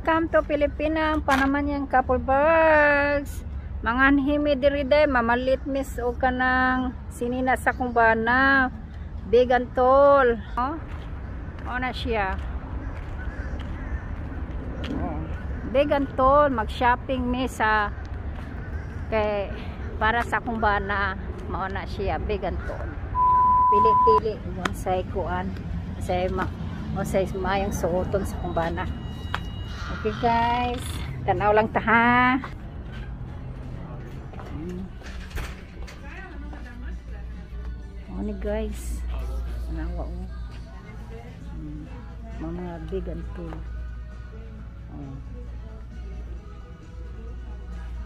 welcome to Pilipina. Panaman yung couple bags. Mga himi diri day, mamalit miss o ka ng sinina sa kumbana. Big and tall. Oh, oh na siya. Oh. Big and tall, mag-shopping mi sa kay para sa kumbana. Mao na siya, big and tall. Pili-pili say kuan. Say ma o say mayang suoton sa kumbana. Okay guys, tanaw lang ta ha. Ni guys. Tanawa oh. Hmm. Mga big and tall. Oh.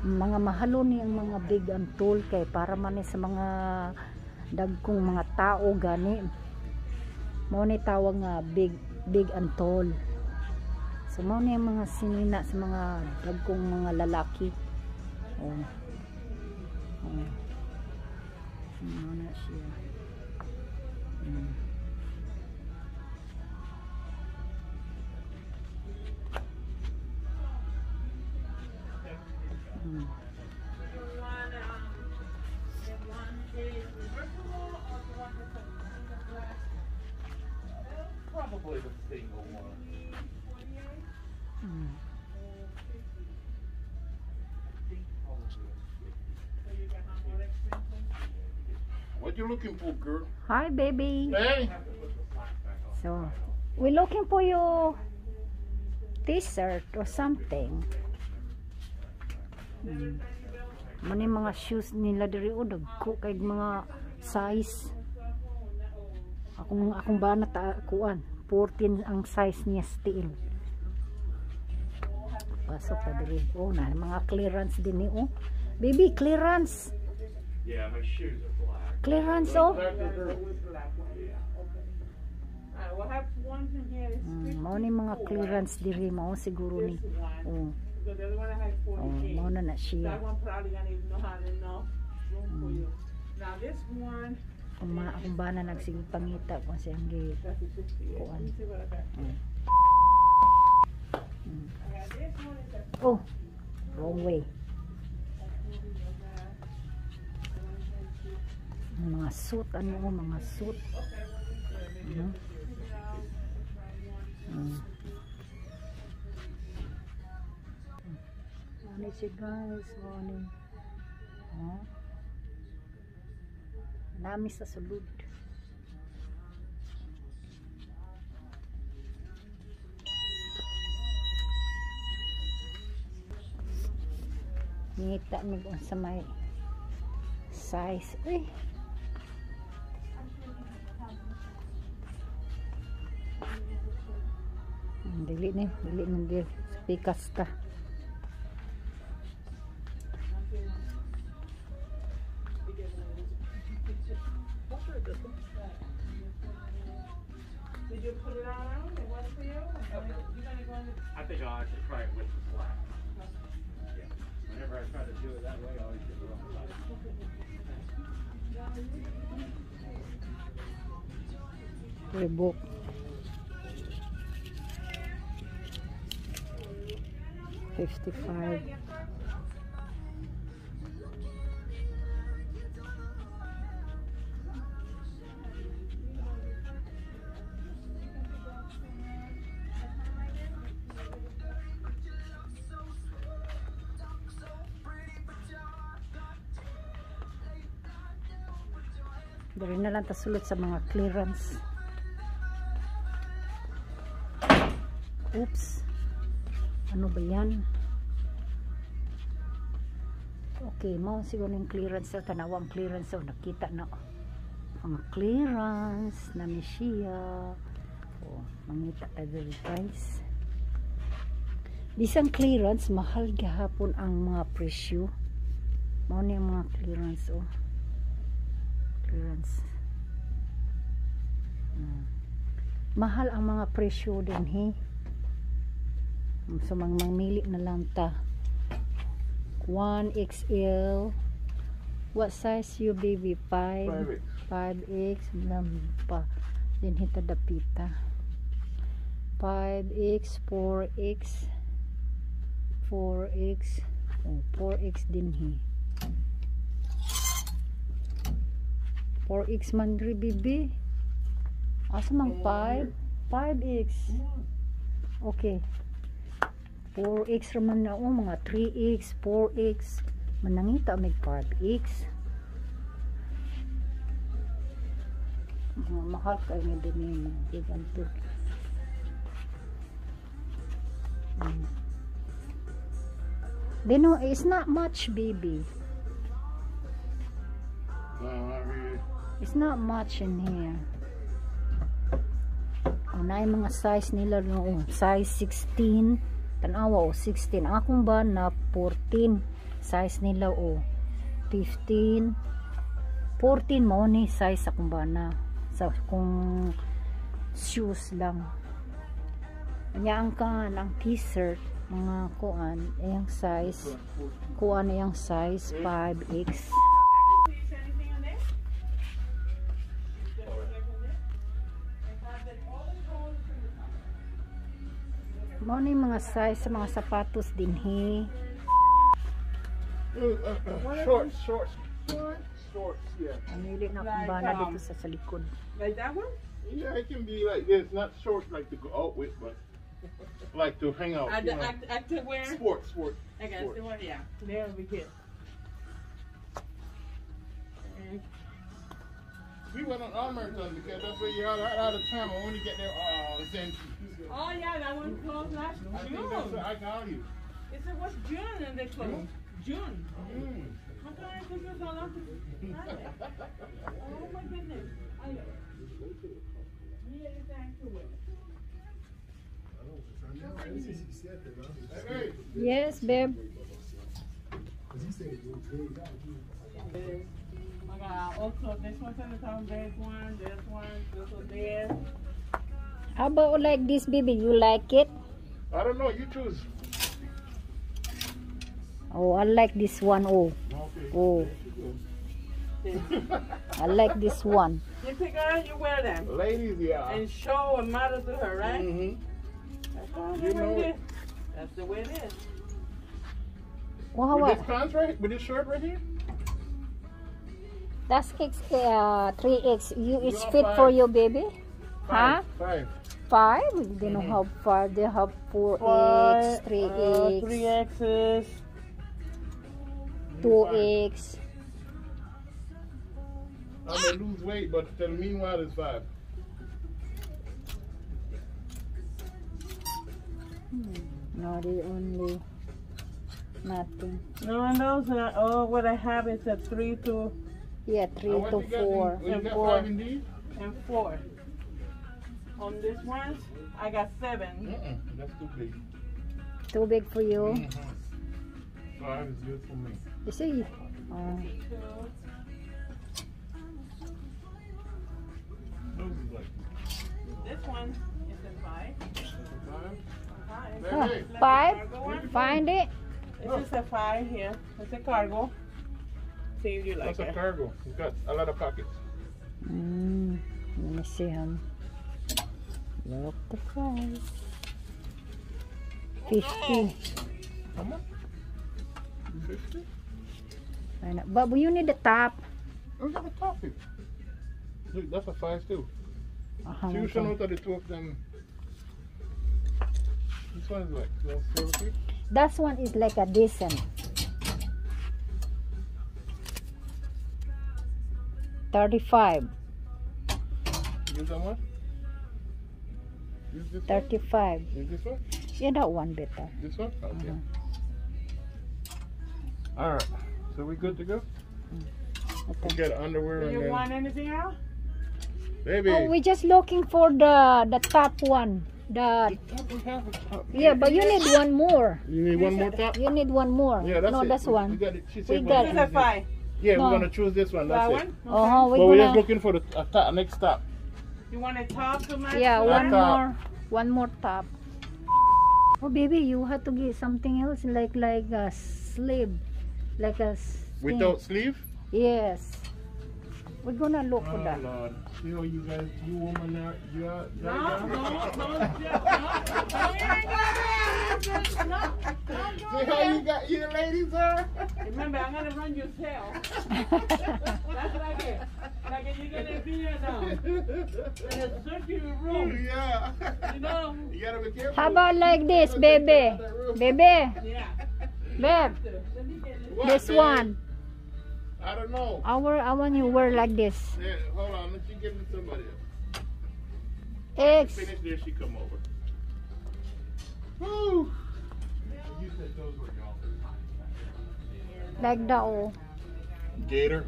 Mga mahalo ni ang mga big and tall kay para man sa mga dagkong mga tao gani. Mo ni tawag nga big big and tall. So, mo yung mga sinina sa mga dagkong mga lalaki. Oh. Oh. Mo na siya. Hmm. Hmm. What you looking for, girl? Hi baby. Hey. So, we're looking for your t-shirt or something. Hmm. Mani mga shoes nila diri o dagko kay mga size. Akong akong ba na ta kuan 14 ang size niya steel. Pasok pa diri. Oh, na mga clearance din ni oh. Baby, clearance. Yeah, my shoes are. Clearance oh. Mm, mao ni mga clearance diri mao siguro ni. Oh, oh 48. mao na na siya. one probably gonna even know how to enough room for you. Now this one, Kung ma akong ba na nagsige pangita kung siyang gi that's a 68. Let me see what I got. Mm. Oh, wrong way. Mga suit, ano mga suit. Ano? Mm. Morning guys, morning. Oh. Nami sa sulod. Ngita kung sa may size. Uy. dili ni dili man dili pikas ta Did you put it on out? It was for you? Okay. You gonna go in the... I think I'll actually try it with the black. Yeah. Whenever I try to do it that way, I always get the wrong side. Good. 55 Dari na lang tasulot sa mga clearance. Oops. Ano ba yan? Okay, mo siguro yung clearance sa tanawa ang clearance so nakita na ang clearance na siya. Oh, mangita tayo guys. Bisang clearance, mahal gahapon ang mga presyo. Mao ni mga clearance oh. Clearance. Hmm. Mahal ang mga presyo din he. So, mang mangmili na lang ta. 1XL. What size you baby? 5? 5X. Bilang pa. Din hita dapita. 5X, 4X. 4x. Oh, 4x din hi. 4x man ri bibi. Asa mang 5? 5x. Okay. 4x raman na oh, mga 3x, 4x. Manangita may 5x. Mga mahal kayo nga din yun. Giganto. Mm. They know it's not much, baby. It's not much in here. Ang na mga size nila no, oh, size 16. Tanawa oh, 16. Ang akong ba na 14. Size nila oh 15. 14 mo ni size akong ba na sa kung shoes lang. Kanya ang kan ang t-shirt mga kuan yung size kuan yung size 5x. Top. Mo ni mga size sa mga sapatos din he. Uh, shorts, shorts. Shorts, yeah. Amili na Like, akong bana um, dito sa, sa likod. Like that one? Yeah, it can be like this. Not shorts like to go out with, but like to hang out. At you the know. act, active wear? Sport, sport. I guess sport. the one, yeah. There we go. We went on Almerton because that's where you're out, out of time. I only get there uh then Oh yeah, that one closed last I think that's June. what I call you. It said what's June and they closed. June. Mm. How come it took you so long to find it? Oh my goodness. I really thank you. Hey, hey. Yes, babe. I got also this one's in the town, there's one, there's one, this one there. How about like this, baby? You like it? I don't know. You choose. Oh, I like this one. Oh, Okay. oh, I like this one. You pick her, you wear them. Ladies, yeah. And show and matter to her, right? Mm-hmm. That's all You you know it. That's the way it is. Wow, With what? this pants right, with this shirt right here. That's X, uh, 3X. You, it's No, fit for five. you, baby? Huh? Five. Five? They don't have five. They have 4X, Five, 3X, Uh, three X's. 2X. I may lose weight, but the meanwhile it's five. No, they only nothing. No, and those are, oh, what I have is a three to Yeah, three to you got in- four. And four. five in these? and four. On this one, I got 7 Mm-mm, that's too big. Too big for you. Mhm. Five is good for me. You see? Oh. Two. Those is like This one is a five. five. Five. Huh, hey. Like a five? Find it? This is a five here. It's a cargo. See if you like That's a cargo. It's got a lot of pockets. Mm, let me see him. Look the price. 50. How much? Fifty? I know. But you need the top. Oh, got a topic. Look, that's a five too. Uh-huh, So you okay. should know that the two of them. This one is like one forty. That one is like a decent. Thirty-five. Use that one. Use this one. Thirty-five. Use this one. Yeah, that one better. This one. Okay. Mhm. All right. So we good to go? We Okay. got underwear Do and you then want anything else? baby. Oh, we're just looking for the the top one. The The top, we have a top. yeah, but you need one more. You need one more top. You need one more. Yeah, that's no, it. that's We- one. We got it. She We said got we're This gonna a five. Yeah, No. we're gonna choose this one. That That's one? it. Uh huh. But We're we're just looking for the uh, top, next stop. You want a top to match? yeah the one top. more one more top. Oh baby, you have to get something else like like a sleeve, like a s- thing. Without sleeve? Yes. We're gonna look for that. Oh that. Lord. See how you guys, you woman are, you are, No, right no, now? no, no, no, no, See how you got your ladies are? Remember, I'm gonna run your tail. That's like it. Like if you get a video now. In a circular room. Yeah. You know? You gotta be careful. How about like this, baby? Baby, Yeah. babe, Let me get this. What, this babe? one. I don't know. I wear, I want you wear like this. Yeah, hold on, let you give me somebody else. X. Finish there, she come over. Woo! You said those were y'all. Like that, oh. Gator.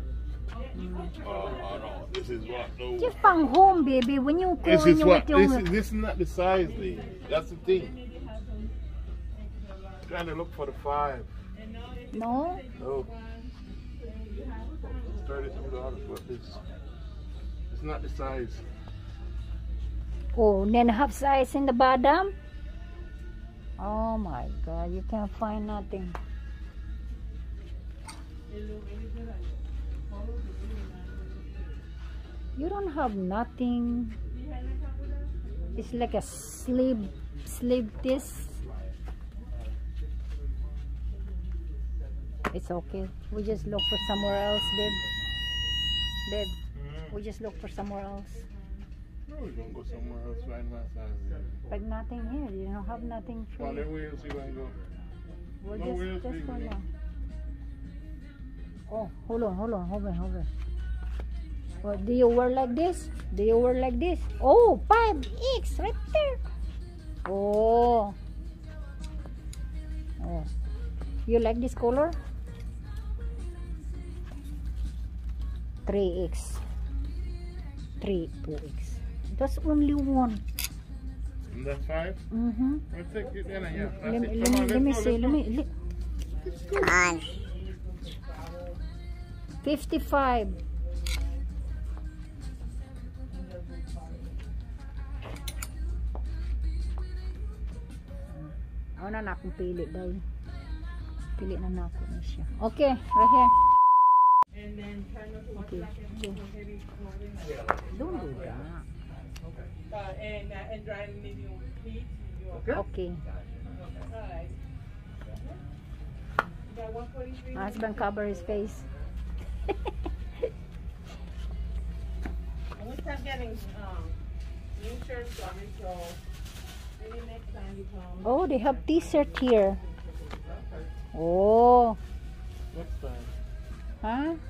Oh. This is what? No. Just pang home, baby. When you go This is you what? This is, this is not the size, Lee. That's the thing. Trying to look for the five. No? No. Thirty-two dollars for this. It's not the size. Oh, then half size in the bottom? Oh my god, you can't find nothing. You don't have nothing. It's like a sleeve, sleeve this. It's okay. We just look for somewhere else, babe. Babe, we just look for somewhere else. No, we're gonna go somewhere else find size. Like nothing here. You don't have nothing free. then where else you gonna go? We'll No, just, where else just for now. Oh, hold on, hold on, hold on, hold on. What, do you wear like this? Do you wear like this? Oh, 5X right there. Oh. Oh. You like this color? 3X. 3, 2X. That's only one. And that's five? Mm-hmm. I'll take it then. Yeah. Let, me- let me, let me see. let's Let go. me. Let, on. 55. Ako na na akong pili dahil. Pili na na ako na siya. Okay, right here. Okay. like Don't do that. And, uh, and dry medium heat. Okay. Alright. Got 143. My husband cover his face. And we start getting, um, new shirts coming, so maybe next time you come. Oh, they have t-shirt here. Oh, Next time. huh?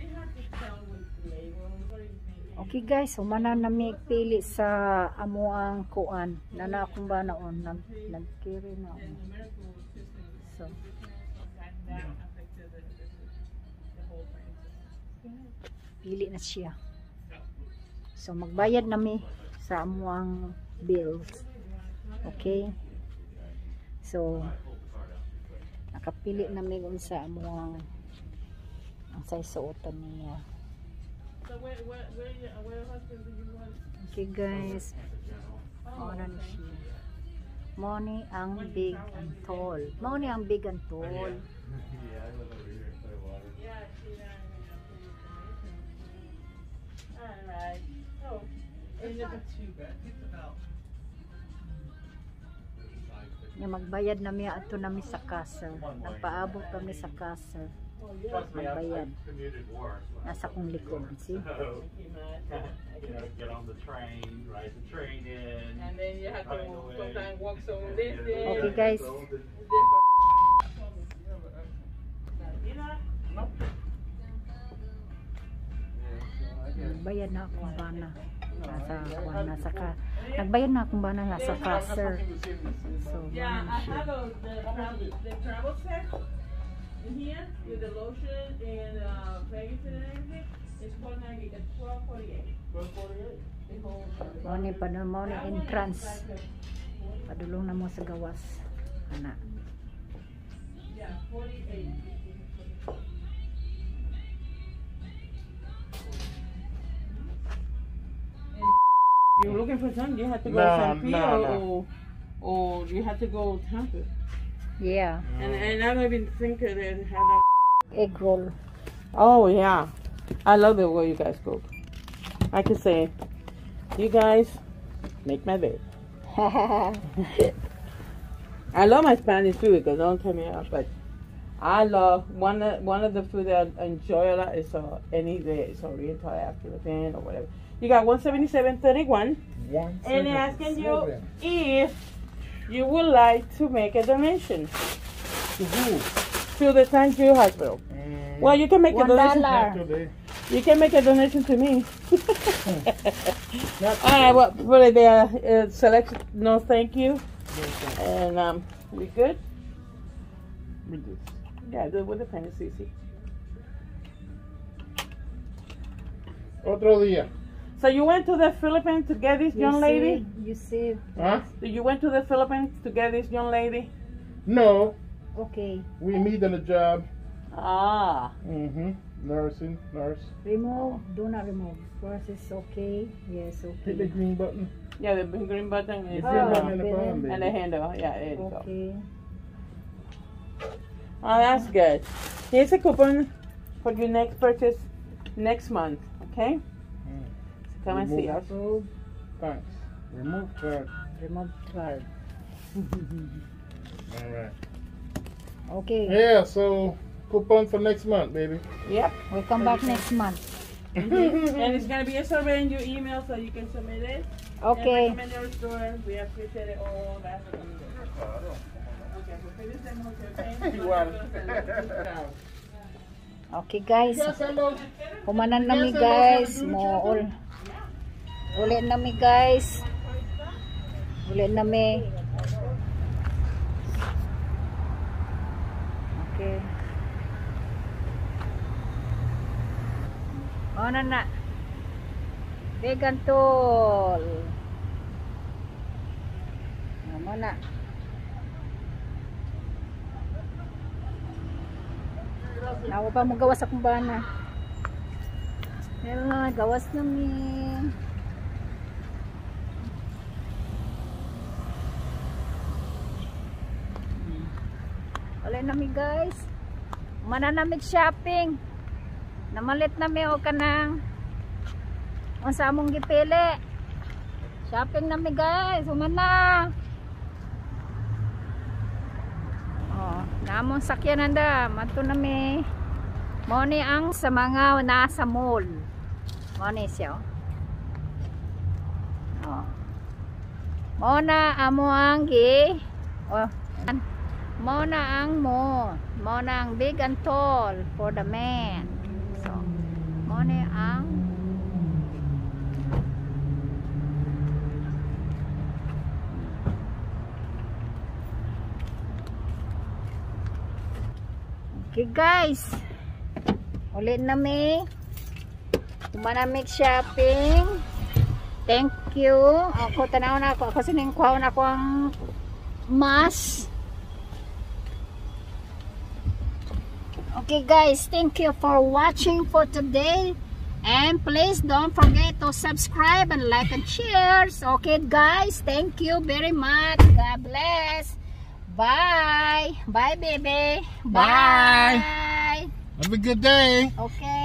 You have to tell with label, Okay guys, humana na mi pili sa amuang kuan. Nana akong ba naon nag nagkiri na So, pili na siya. So magbayad na mi sa amuang bills. Okay? So nakapili na mi kung sa amuang ang sa suotan niya. So where, where, where, your- where your husband do you want? Okay guys. Mao na ni siya. Mao ni ang big and tall. Mao ni ang big and tall. Yeah, I live over here, so water. Yeah. Alright. Oh. Too bad. It's about. Nga magbayad na mi ato na mi sa castle. Nagpaabot pa mi sa castle. Worse. Nasa kong likod. See? You know, get on the train, ride the train in. and then you have to sometimes walk some distance. Okay guys. Nagbayad na akong bana. Nasa, kuwan, nasa ka, nagbayad na akong bana nasa castle. So, Yeah, I have a, the, travel, the travel set in here with the lotion and uh, Pegasus and everything. It's twelve ninety. It's twelve forty eight. Twelve forty eight. The whole. Mao ni pa mao ni entrance. Padulong na mo sa gawas. Ana. Yeah, forty eight. You're looking for something, you have to go No, to San no, no. or, or you have to go Tampa. Yeah. And, and I don't even think that they have that. Egg roll. Oh, yeah. I love the way you guys cook. I can say, you guys make my day. I love my Spanish food because don't tell me off, but I love one of, one of the food that I enjoy a lot is uh, any day it's Oriental, Philippine or whatever. You got 177.31 One and they're asking you if you would like to make a donation To who? to the St. Jude Hospital. Mm, Well, you can make One a donation. dollar. You can make a donation to me. All right, well, for the uh, selection, no thank you. And um, we good? With this. Yeah, do it with the penny, Cece. Otro día. So you went to the Philippines to get this You young lady? you see. Huh? You went to the Philippines to get this young lady? No. Okay. We meet on the job. Ah. Mm-hmm. Nursing. Nurse. Remove. Do not remove. First it's okay. Yes, Hit the green button. Yeah, the green button is green Oh, button the okay. and the handle. Yeah, there you go. Okay. Oh, that's good. Here's a coupon for your next purchase next month. Okay? Come and see us. Thanks. Remove card. Remove card. All right. Okay. Yeah, so coupon for next month, baby. Yep. We'll come back next month. And it's gonna be a survey in your email so you can submit it. And Okay. recommend your store. We appreciate it all. That's what we do. Okay, finish them with your thing. Igual. Okay guys. Kumanan nami guys. Mo ul. Uli nami guys. Uli nami. Okay. O na na. Vegan tool. Ano na. Nawa pa mo akong bana. Na gawas namin. Wala nami guys. Mananamig shopping. Namalit nami o kanang ang sa among gipili. Shopping nami guys. Umana. Oh, namon sakyan nanda. Mato nami. Mo ni ang sa mga nasa mall. Mo ni siya. Oh. Mo na amo ang gi. Oh. An- Mo na ang mo. Mo na ang big and tall for the man. So, mo ni ang Okay guys. Ulit na mi. Tumanamig shopping. Thank you. Ako tanaw na ako. Ako siningkwaw na ako ang mas. Okay guys, thank you for watching for today. And please don't forget to subscribe and like and shares. Okay guys, thank you very much. God bless. Bye. Bye baby. Bye. Bye. Have a good day. Okay.